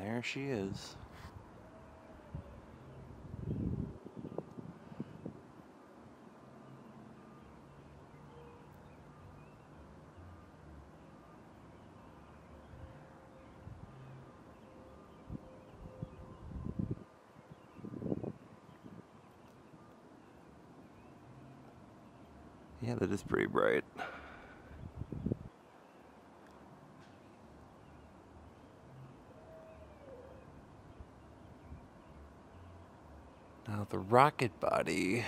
there she is. Yeah, that is pretty bright. Now the rocket body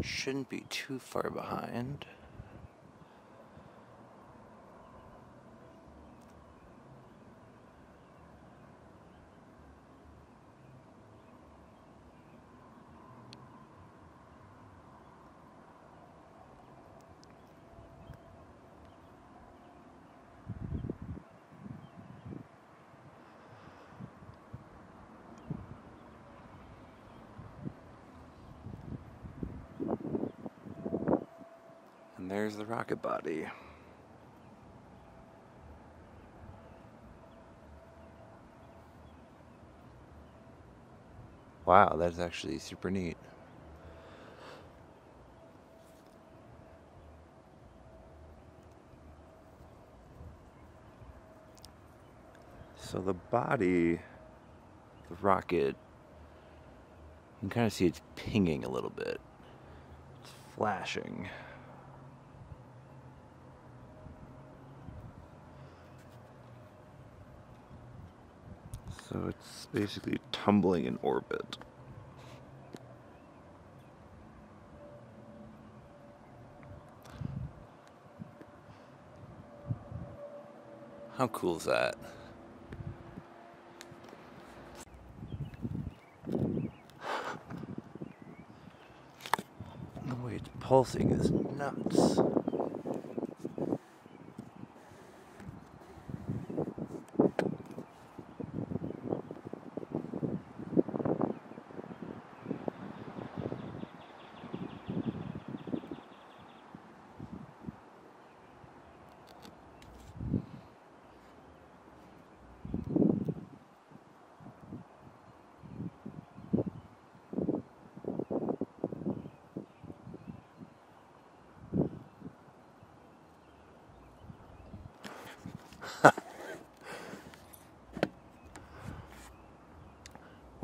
shouldn't be too far behind. And there's the rocket body. Wow, that's actually super neat. So the body, the rocket, you can kind of see it's pinging a little bit. It's flashing. So it's basically tumbling in orbit. How cool is that? The way it's pulsing is nuts.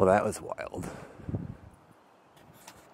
Well, that was wild.